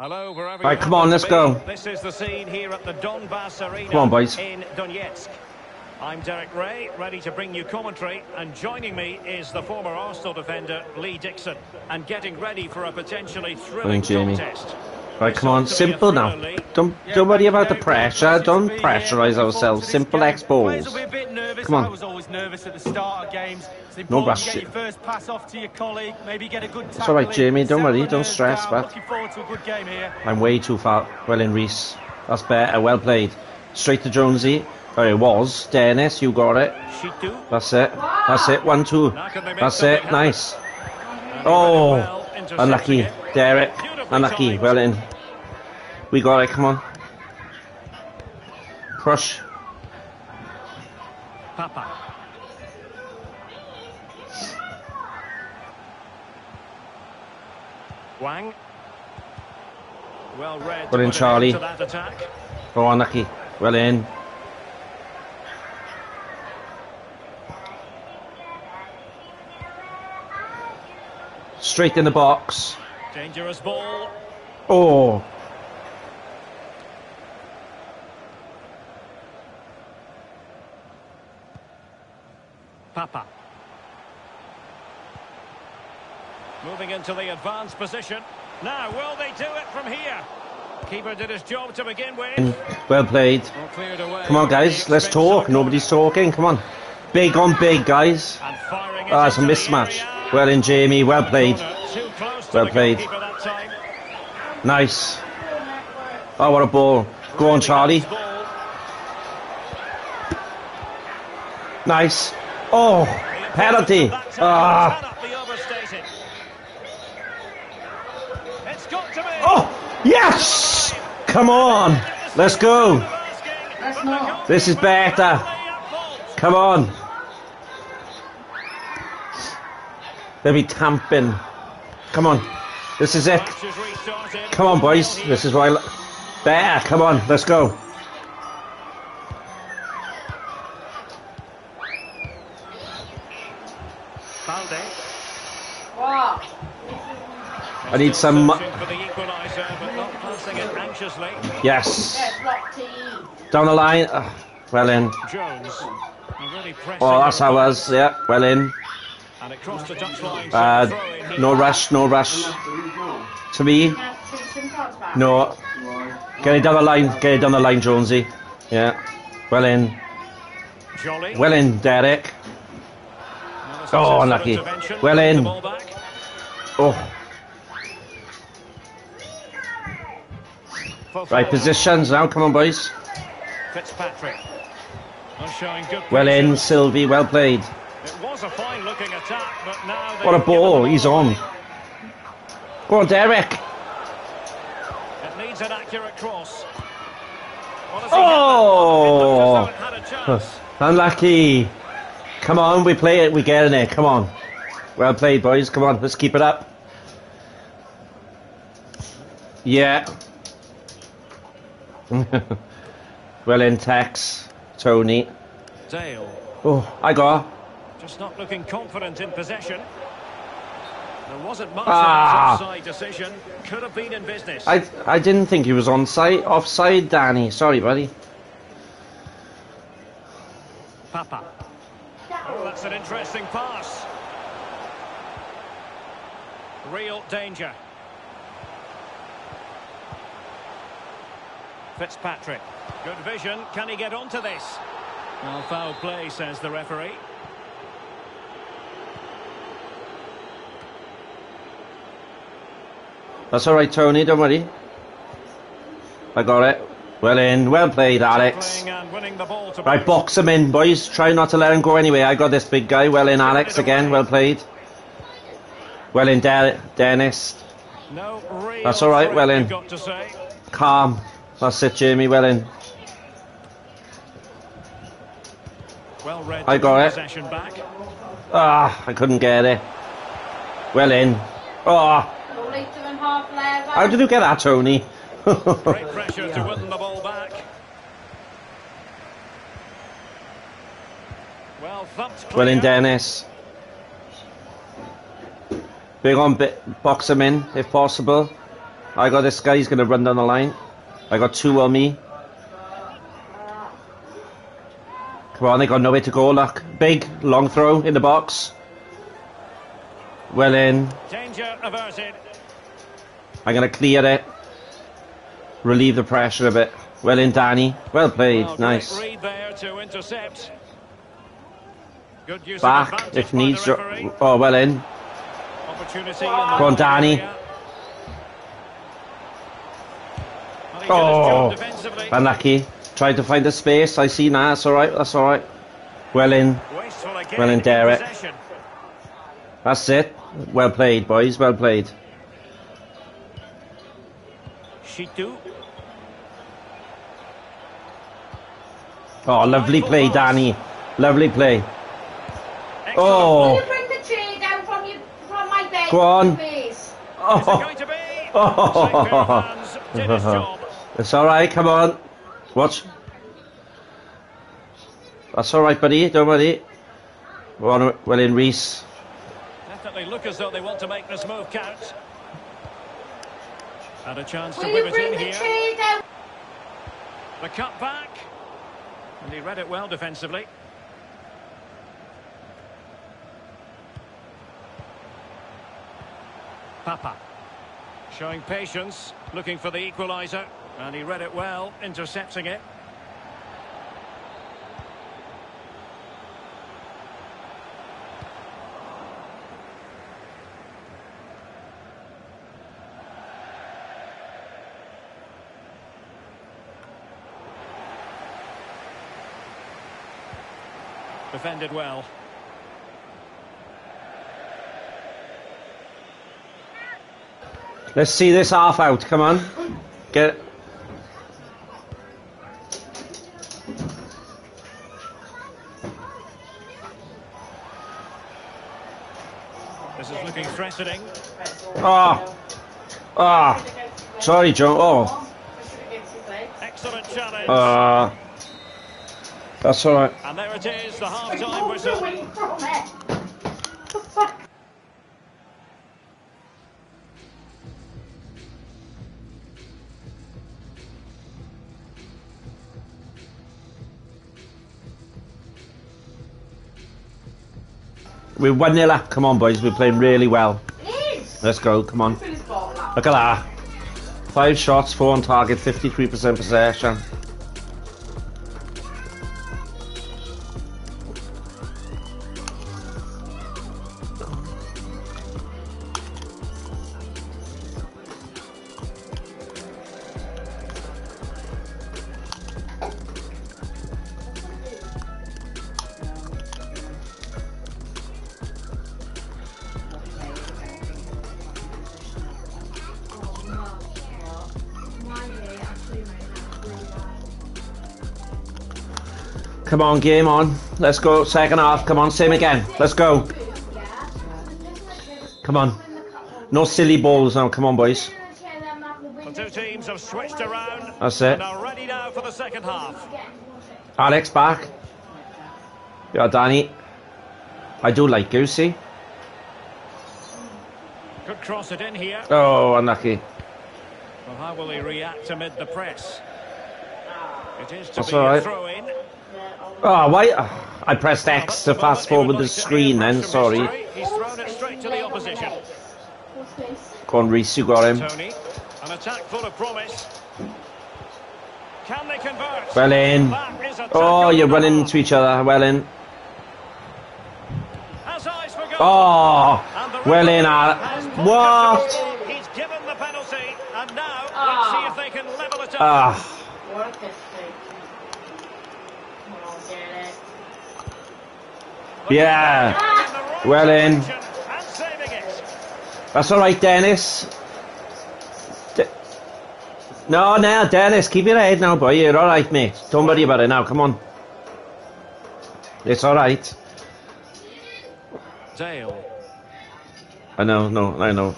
Hello, wherever Right, come on, let's go. This is the scene here at the Donbass Arena Come on, boys. in Donetsk. I'm Derek Rae, ready to bring you commentary, and joining me is the former Arsenal defender Lee Dixon, and getting ready for a potentially thrilling Jamie. contest. Right, come on, simple now. Don't don't worry about the pressure. Don't pressurise ourselves. Simple expose. Players will be a bit nervous. Come on. I was always nervous at the start of games. It's No rush it. your first pass off to your colleague, maybe get a good tackle. It's all right, Jamie, don't worry, don't stress, down. but- to a good game here. I'm way too far. Well in, Reese. That's better. Uh, well played. Straight to Jonesy. Oh, it was. Dennis, you got it. That's it. That's it. One, two. Now can they make That's it. Nice. Oh, unlucky. it. Derek. Unlucky. Well in. We got it. Come on. Crush. Papa. Wang. Well read. Well in, Charlie. end to that. Oh, unlucky. Well in. Straight in the box. Dangerous ball. Oh. Papa. Moving into the advanced position. Now, will they do it from here? Keeper did his job to begin with. Well played. Well Come on, guys. Let's talk. Nobody's talking. Come on. Big on big, guys. And firing Ah, it's a mismatch. Well in, Jamie. Well played. Corner, Too close to Well played. goalkeeper that time. Nice. Oh, what a ball. Go on, Charlie. Nice. Oh, penalty. Ah. Oh, yes. Come on. Let's go. This is better. Come on. They'll be tamping. Come on. This is it. Come on, boys. This is why. There. Come on. Let's go. I need some. for the equaliser, but not passing it anxiously. Yes. Down the line. Ah, well in. Oh, that's ours. Yeah. Well in. Uh, no rush. No rush. To me. No. Get it down the line. Get it down the line, Jonesy. Yeah. Well in. Well in, Derek. Oh, unlucky. Well in. Oh. Right, positions now. Come on, boys. Fitzpatrick. Well in. Sylvie. Well played. It was a fine looking attack, but now What a ball. He's on. Go on, Derek. It needs an accurate cross. Well, as he Oh. hit that one, it looked as though it had a chance. Unlucky. Come on, we play it. We get in it. Come on. Well played, boys. Come on, let's keep it up. Yeah. well in, tax, Tony. Dale Oh, I got. just not looking confident in possession. There wasn't much Ah. offside decision. Could have been in business. I I didn't think he was on side offside, Danny. Sorry, buddy. Papa. Oh, that's an interesting pass. Real danger. Fitzpatrick. Good vision. Can he get onto this? Well, foul play, says the referee. That's all right, Tony. Don't worry. I got it. Well in. Well played, Alex. Playing and winning the ball to Right, box him in, boys. Try not to let him go anyway. I got this big guy. Well in, Alex again. Well played. Well in, De- Dennis. No That's all right, well in. you've Got to say. Calm. That's it, Jamie. Well in. Well read. I got it. Back. Ah, I couldn't get it. Well in. Oh, No later than half level. how did you get that, Tony? Great pressure to win the ball back. Well thumped clear. well in, Dennis. Big on bit, box him in if possible. I got this guy. He's going to run down the line. I got two on me. Come on, they got nowhere to go, look. Big, long throw in the box. Well in. Danger averted. I'm going to clear it. Relieve the pressure a bit. Well in, Danny. Well played. Nice. Read there to intercept. Good use Back if needs. Oh, well in. Opportunity in on, Danny. area. Well, he did his Oh, unlucky. Tried to find the space. I see now. That's all right. That's all right. Well in. Well in, in Derek. That's it. Well played, boys. Well played. Shitu. Oh, lovely play, Danny. Lovely play. Oh. Will you bring the tray down from your from my bed? Go on. Please. Is it Oh, going to be? Oh. St. Germain's did his job. it's all right. Come on. Watch. That's all right, buddy. Don't worry. Well, well in, Reese. Definitely look as though they want to make this move count. And a chance to whip it in the here. The cut back. And he read it well defensively. Papa. Showing patience, looking for the equaliser. And he read it well, intercepting it. Defended well. Let's see this half out. Come on. Get it. This is looking threatening. Oh. Ah. Sorry, Joe. Oh. Excellent challenge. Uh. That's all right. and there it is, the half-time whistle. We're 1 0 up. Come on, boys. We're playing really well. Let's go. Come on. Fill his bottle up. Look at that. Five shots, four on target, 53% possession. Come on, game on. Let's go. Second half. Come on, same again. Let's go. Come on. No silly balls now. Come on, boys. The two teams have switched around That's it. and are ready now for the second half. Alex back. Yeah, Danny. I do like Goosey. Could cross it in here. Oh, unlucky. Well, how will he react amid the press? It is to That's be a throw in. Oh, why? ah, I pressed X to fast forward the screen then. Sorry. He's thrown it straight to the opposition. What's this? Go on, Reese. You got him. Tony, an attack full of promise. Can they convert? Well in. That is a Oh, you're running into each other. Well in. Has eyes for goal. Oh, well in. has What? He's given the penalty, and now Ah. let's see if they can level it up. Ah, yeah. In the right Well in. direction And saving it. That's all right, Dennis. De- no, no, Dennis, keep your head now, boy. You're all right, mate. Don't worry about it now. Come on. It's all right. Dale I know, no, I know.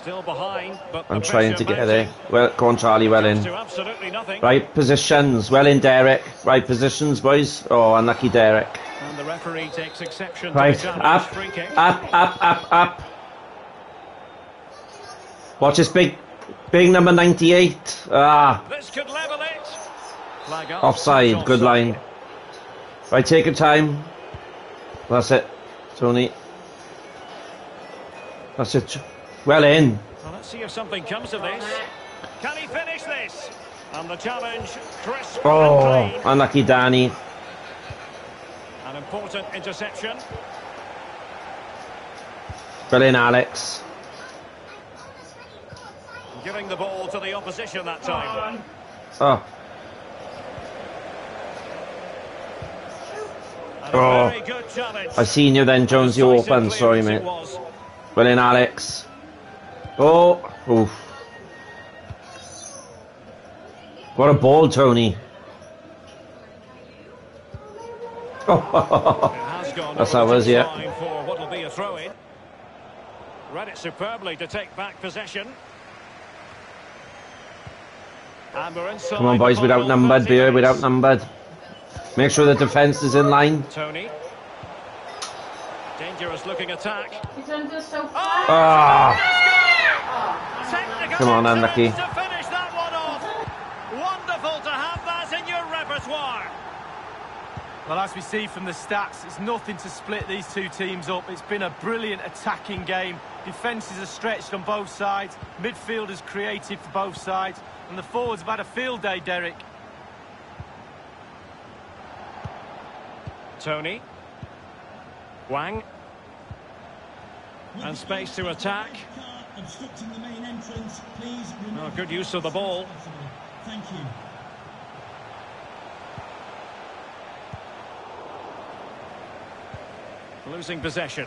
still behind, but I'm trying to get there. Well, go on, Charlie. Well in. To absolutely nothing. Right positions. Well in, Derek. Right positions, boys. Oh, unlucky, Derek. And the referee takes exception Right, up, up, up, up, up. Watch this big. Big number 98. Ah, This could level it. Flag up. offside. Good line. Right, take your time. That's it, Tony. That's it. Well in. Well, let's see if something comes of this. Can he finish this? And the challenge, crisp Oh, and unlucky Danny. An important interception. Well in, Alex. Giving the ball to the opposition that time. Oh, And a Oh. very good challenge. I seen you then, Jones. You Decisive open. Sorry, mate. it was. Well in, Alex. Oh, oof. What a ball, Tony. That's how it was, yeah. line for what will be a throw-in. Read it superbly to take back possession. And we're inside Come on, boys. We're final outnumbered, 30 Beer. We're minutes. outnumbered. Make sure the defence is in line. Tony. Dangerous looking attack. He's under so far. Ah, Technical Come on, excellence unlucky. to finish that one off. Wonderful to have that in your repertoire. Well, as we see from the stats, it's nothing to split these two teams up. It's been a brilliant attacking game. Defences are stretched on both sides. Midfielders creative for both sides. And the forwards have had a field day, Derek. Tony. Wang. And space to attack. Obstructing the main entrance, please Oh, good use of the ball. Thank you. Losing possession.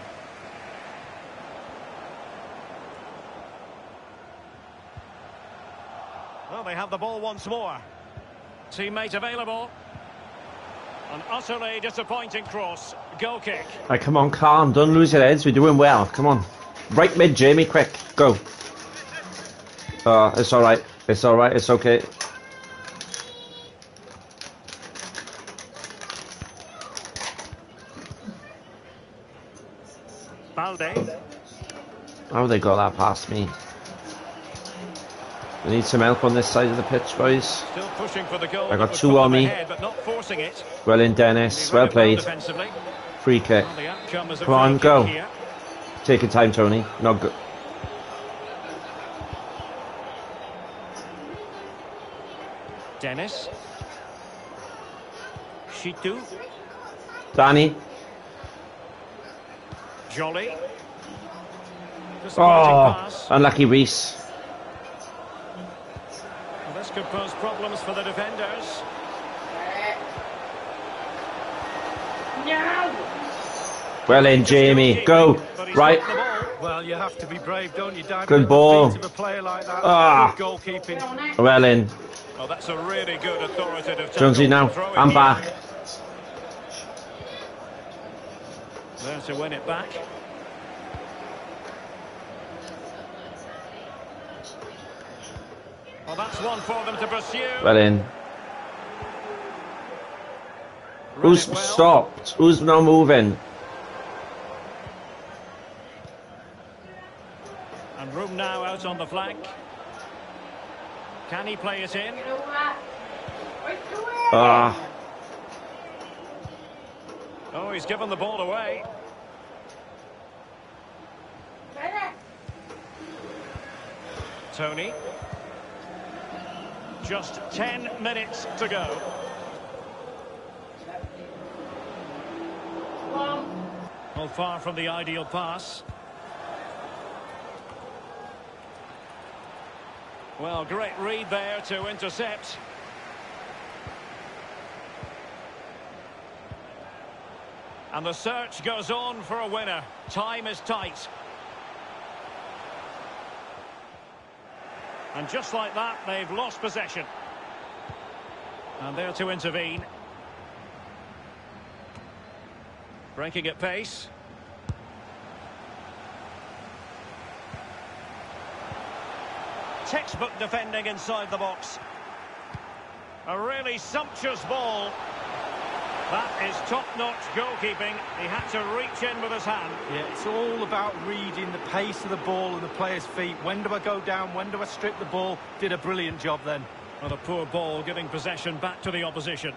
Well, they have the ball once more. Teammate available. An utterly disappointing cross. Goal kick. right, come on, calm. Don't lose your heads. We're doing well. Come on. Right mid, Jamie, quick. Go. Oh, it's all right. It's all right. It's okay. Oh, they got that past me. We need some help on this side of the pitch, boys. Still pushing for the goal. I got two on me. Ahead, but not forcing it. Well in, Dennis. Well played. Free kick. Well, the outcome is a Come on, go. Here. Take your time, Tony. Not good. Dennis. Shitu. Danny. Jolly. Oh, unlucky Reese. Well, this could pose problems for the defenders. No! Well in, Jamie. Go. Right. got the ball. Well, you have to be brave, don't you, Dan? Good ball. feet of a player like. Ah. Good goalkeeping. Well in. Oh, that's a really good authoritative. Jonesy now. I'm back. There to win it back. Well, that's one for them to pursue. Well in. Who's well. stopped? Who's not moving? And room now out on the flank. Can he play it in? You know what? Right to it! Ah, Oh, he's given the ball away. Tony. Just 10 minutes to go. Well, far from the ideal pass. Well, great read there to intercept. And the search goes on for a winner. Time is tight. And just like that, they've lost possession. And there to intervene. Breaking at pace. Textbook defending inside the box. A really sumptuous ball. That is top-notch goalkeeping. He had to reach in with his hand. Yeah, it's all about reading the pace of the ball and the player's feet. When do I go down? When do I strip the ball? Did a brilliant job then. Well, a poor ball giving possession back to the opposition.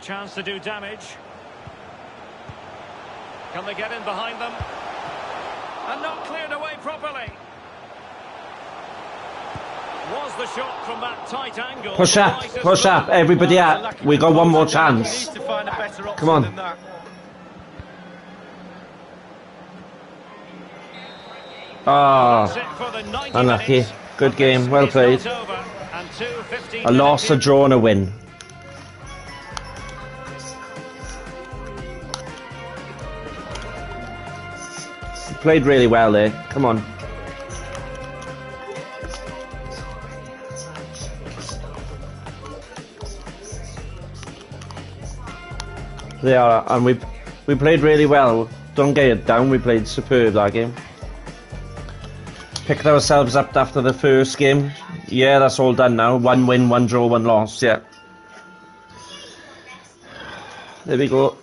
Chance to do damage. Can they get in behind them? And not cleared away properly. Was the shot from that tight angle? Push up, push up, everybody up. We got one more chance. needs to find a better option Come on. Ah, That's it for the 90 Unlucky. Good game, well played. not over, and two 15 a loss, a draw, and a win. Played really well there. Come on. They are, and we we played really well. Don't get it down. We played superb that game. Picked ourselves up after the first game. Yeah, that's all done now. One win, one draw, one loss. Yeah. There we go.